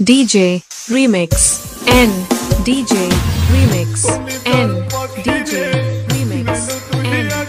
DJ Remix N DJ Remix N DJ Remix N DJ Remix.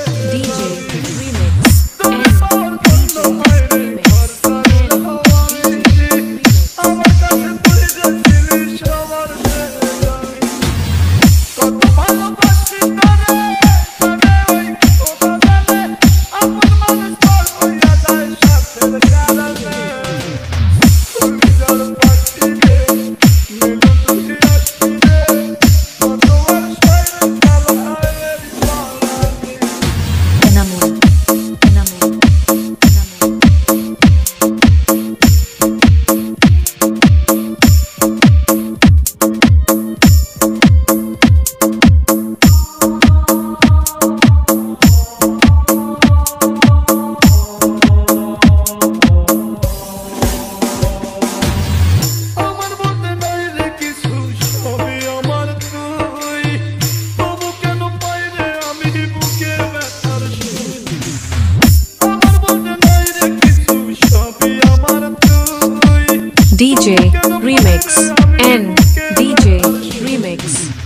DJ Remix N DJ Remix.